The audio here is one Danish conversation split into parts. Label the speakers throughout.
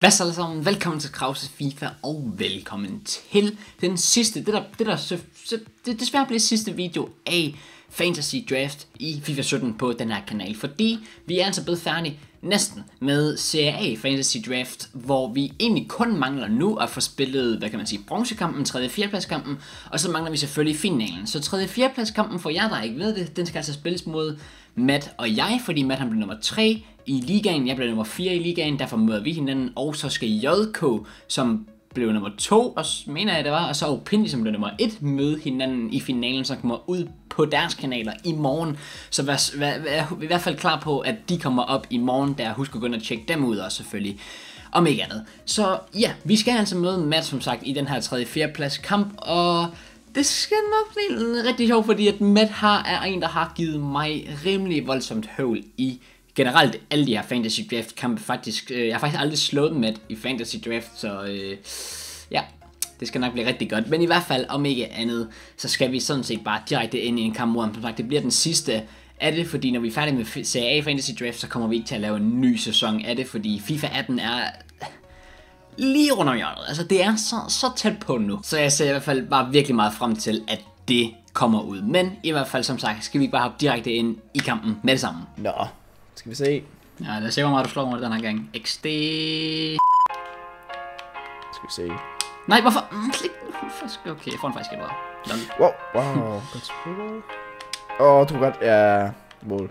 Speaker 1: Hvad så alle sammen? Velkommen til Krause FIFA, og velkommen til den sidste, det der, det der det desværre bliver sidste video af Fantasy Draft i FIFA 17 på den her kanal, fordi vi er altså blevet færdige næsten med Serie A Fantasy Draft, hvor vi egentlig kun mangler nu at få spillet, hvad kan man sige, bronzekampen, 3. og 4. pladskampen, og så mangler vi selvfølgelig finalen. Så 3. og 4. pladskampen, for jer der ikke ved det, den skal altså spilles mod Matt og jeg, fordi Matt han blev nummer 3 i ligaen, jeg blev nummer 4 i ligaen, derfor møder vi hinanden, og så skal JK, som blev nummer 2, og mener jeg det var, og så Opindi, som blev nummer 1, møde hinanden i finalen, som kommer ud på deres kanaler i morgen. Så vær, vær, vær, vær i hvert fald klar på, at de kommer op i morgen, der husk at gå ind og tjekke dem ud også selvfølgelig. Om ikke andet. Så ja, vi skal altså møde Matt, som sagt, i den her 3. 4. plads kamp, og det skal nok blive rigtig sjovt, fordi at Matt har, er en, der har givet mig rimelig voldsomt høvl i generelt alle de her fantasy draft kampe faktisk. Øh, jeg har faktisk aldrig slået dem med i fantasy draft, så øh, ja, det skal nok blive rigtig godt. Men i hvert fald, om ikke andet, så skal vi sådan set bare direkte ind i en kamp mod ham. Det bliver den sidste af det, fordi når vi er færdige med Serie A Fantasy Draft, så kommer vi ikke til at lave en ny sæson af det, fordi FIFA 18 er lige rundt om hjørnet. Altså, det er så, så tæt på nu. Så jeg ser i hvert fald bare virkelig meget frem til, at det kommer ud. Men i hvert fald, som sagt, skal vi bare hoppe direkte ind i kampen med det samme.
Speaker 2: Nå, skal vi se.
Speaker 1: Ja, lad os se, hvor meget du slår mig den her gang. XD...
Speaker 2: Skal vi se.
Speaker 1: Nej, hvorfor? Mm. Okay, jeg får den faktisk ikke.
Speaker 2: Wow, wow. Godt spillet. Åh, oh, du kan godt. Ja, mål.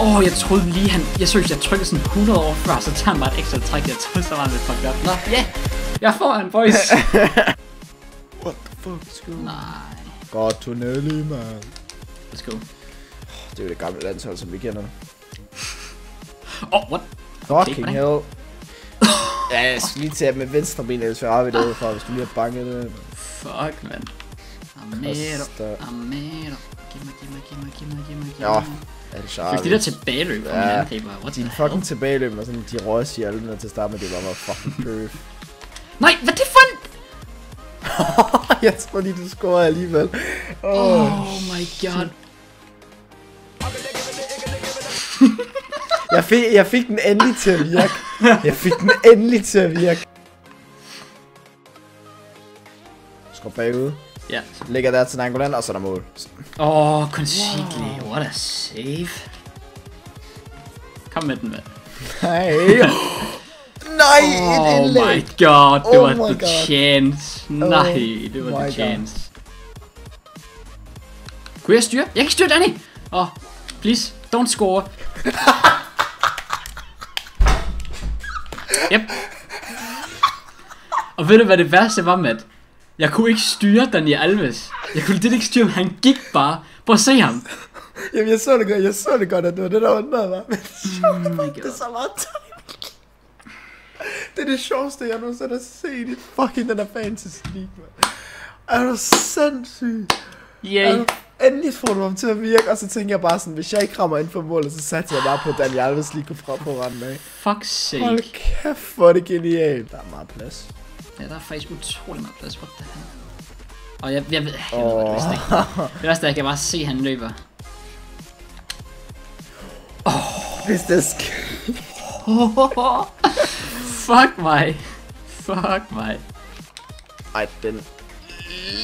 Speaker 1: Åh, oh, jeg troede lige, han... Jeg synes, jeg trykkede sådan 100 år før, så tager han bare et ekstra træk. Jeg troede, så var han lidt fucked up. Nå, ja! Yeah. Jeg får han, boys!
Speaker 2: What the fuck, go.
Speaker 1: Nej.
Speaker 2: Godt, Tonelli, man.
Speaker 1: Let's go.
Speaker 2: Det er jo det gamle landshold, som vi kender.
Speaker 1: Åh, oh, what?
Speaker 2: Fucking hell. ja, jeg skal lige tage med venstre ben, ellers jeg vi derude fra, hvis du lige har banket det.
Speaker 1: Fuck, man. Amero, Amero. Giv mig, giv mig, giv mig, giv mig, giv mig,
Speaker 2: Ja, er det Charles.
Speaker 1: Fik de der tilbageløb fra ja, angriber? What
Speaker 2: Din fucking tilbageløb, og sådan, de i alle til at starte med, det var bare fucking perf.
Speaker 1: Nej, hvad det for en...
Speaker 2: jeg tror lige, du scorer alligevel.
Speaker 1: Oh, oh my god.
Speaker 2: Jeg, fik, jeg fik den endelig til at virke. Jeg fik den endelig til at virke. Skår bagud.
Speaker 1: Ja.
Speaker 2: Ligger der til Nangolan, og så er der mål.
Speaker 1: Åh, oh, Consigli. Wow. What a save. Kom med den, mand.
Speaker 2: Nej. Nej,
Speaker 1: oh
Speaker 2: et indlæg.
Speaker 1: Oh my god, det oh var the god. chance. Nej, oh det var the chance. God. Kunne jeg styre? Jeg kan styre Danny! Åh, oh, please, don't score. yep. Og ved du hvad det værste var, Matt? Jeg kunne ikke styre Daniel Alves. Jeg kunne det ikke styre ham. Han gik bare. Prøv at se ham.
Speaker 2: Jamen, jeg så det godt. Jeg så det godt, at det var det, der undrede mig. Men det, oh det er så meget timing. Det er det sjoveste, jeg nogensinde har set i fucking den der fantasy league, man. Er du sindssyg?
Speaker 1: Yay.
Speaker 2: Endelig får du ham til at virke, og så tænker jeg bare sådan, hvis jeg ikke rammer ind for målet, så satte jeg bare på Daniel Alves lige fra på randen af.
Speaker 1: Fuck sake.
Speaker 2: Hold kæft, hvor er det genialt. Der er meget plads.
Speaker 1: Ja, der er faktisk utrolig meget plads. What the hell? Og jeg, jeg, jeg, jeg oh. ved det ikke. Det værste er, at jeg kan bare se, at han løber.
Speaker 2: Oh. Hvis det skal...
Speaker 1: Fuck mig. Fuck mig.
Speaker 2: Ej, den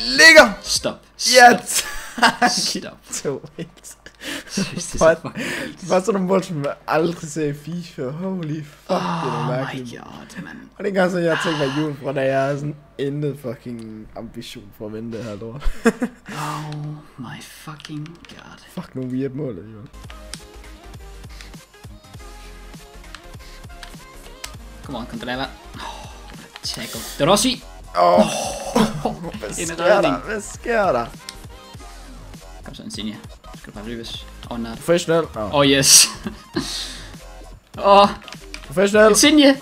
Speaker 2: ligger.
Speaker 1: Stop.
Speaker 2: Stop. Ja,
Speaker 1: Stop.
Speaker 2: To synes, det er så Det var sådan nogle mål, som jeg aldrig ser i FIFA. Holy fuck, oh det er mærkeligt.
Speaker 1: Oh my god, man.
Speaker 2: Og det er ikke så, jeg tænker mig jul, for da jeg har sådan intet fucking ambition for at vinde det her lort.
Speaker 1: oh my fucking god.
Speaker 2: Fuck, nu vi et mål alligevel.
Speaker 1: Kom on, Contreva. Oh, tackle. Det er også i.
Speaker 2: Åh, oh. oh. hvad sker der? Hvad sker der?
Speaker 1: Kom så, Insigne. Skal du bare? Åh, oh, nej.
Speaker 2: Professionel.
Speaker 1: Åh, oh. oh, yes. Åh. oh.
Speaker 2: Professionel.
Speaker 1: Insigne.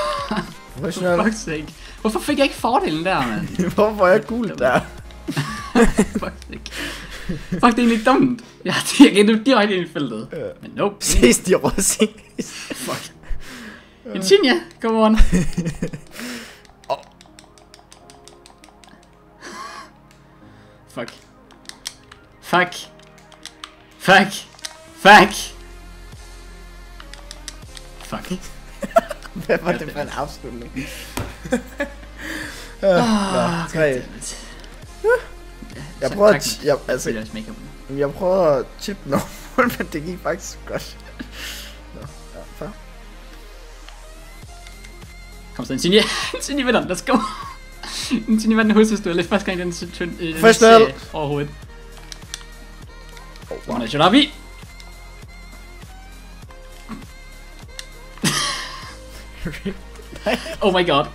Speaker 2: Professionel.
Speaker 1: For sake. Hvorfor fik jeg ikke fordelen der, mand?
Speaker 2: Hvorfor er jeg gul der?
Speaker 1: Fuck. Fuck, det er egentlig dumt. Ja, det er nu direkte ind i feltet.
Speaker 2: Ja.
Speaker 1: Men nope.
Speaker 2: Ses de rossi.
Speaker 1: Fuck. Insigne, come on.
Speaker 2: oh.
Speaker 1: Fuck. Fuck. Fuck. Fuck. Fuck.
Speaker 2: Hvad var det for en afslutning? uh, nå, tre. Jeg prøver at... Jeg, altså,
Speaker 1: Altså,
Speaker 2: jeg prøver at chippe den over, men det gik faktisk godt. Nå, ja, fair.
Speaker 1: Kom så, Insigne. Insigne vinder, let's go. Insigne vandt den hovedstød, lidt første gang i den den overhovedet.
Speaker 2: Oh,
Speaker 1: Wow. Hun er shut up i. oh my god.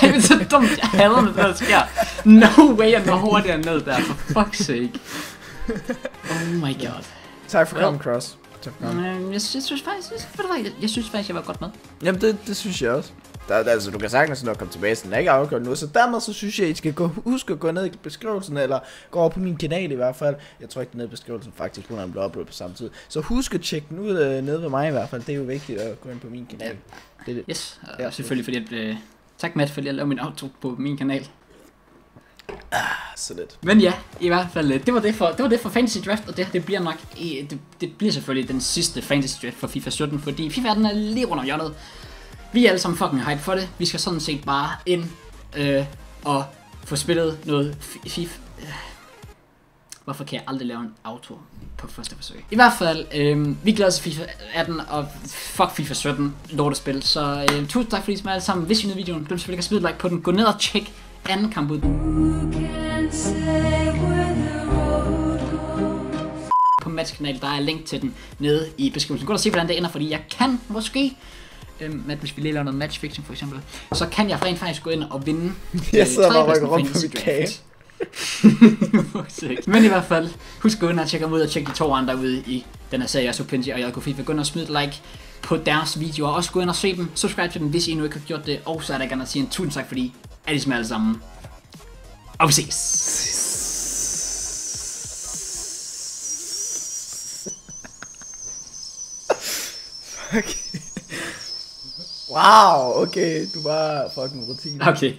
Speaker 1: Det er så dumt. Jeg hader det, der sker. No way, jeg når hurtigere ned der, for fuck's sake. Oh my god.
Speaker 2: Tak for
Speaker 1: Well.
Speaker 2: kommen, Cross. Tak for kommen.
Speaker 1: Jeg, jeg, synes faktisk, jeg, jeg, jeg synes faktisk, jeg var godt med.
Speaker 2: Jamen, det, det synes jeg også. Der, der, altså, du kan sagtens nok komme tilbage, så den er ikke afgjort nu. Så dermed så synes jeg, at I skal gå, huske at gå ned i beskrivelsen, eller gå over på min kanal i hvert fald. Jeg tror ikke, den er nede i beskrivelsen faktisk, hun har bliver uploadet på samme tid. Så husk at tjekke den ud øh, nede ved mig i hvert fald. Det er jo vigtigt at gå ind på min kanal. Det det.
Speaker 1: Yes, og
Speaker 2: Ja.
Speaker 1: selvfølgelig fordi at, øh, tak Matt, fordi jeg lavede min outro på min kanal.
Speaker 2: Så lidt.
Speaker 1: Men ja, i hvert fald, øh, det var det for, det var det for Fantasy Draft, og det, her, det bliver nok, øh, det, det bliver selvfølgelig den sidste Fantasy Draft for FIFA 17, fordi FIFA den er lige rundt om hjørnet. Vi er alle sammen fucking hype for det. Vi skal sådan set bare ind øh, og få spillet noget FIFA. Øh. Hvorfor kan jeg aldrig lave en auto på første forsøg? I hvert fald, øh, vi glæder os til FIFA 18, og fuck FIFA 17, lortespil. Så øh, tusind tak fordi I smager alle sammen. Hvis I nød videoen, glem selvfølgelig at smide et like på den. Gå ned og tjek anden kamp ud på Mads kanal. Der er link til den nede i beskrivelsen. Gå og se, hvordan det ender, fordi jeg kan måske, øhm, Matt, hvis vi lige laver noget matchfixing for eksempel, så kan jeg rent faktisk gå ind og vinde.
Speaker 2: Jeg sidder bare og rykker rundt på mit kage.
Speaker 1: Fuck Men i hvert fald, husk at gå ind og tjekke dem ud og tjekke de to andre ude i den her serie, Supinji og JK FIFA. Gå ind og smid et like på deres videoer. Også gå ind og se dem. Subscribe til dem, hvis I endnu ikke har gjort det. Og så er der gerne at sige en tusind tak, fordi at I smager alle sammen. Og vi ses.
Speaker 2: Wow, okay. Du var fucking rutin.
Speaker 1: Okay.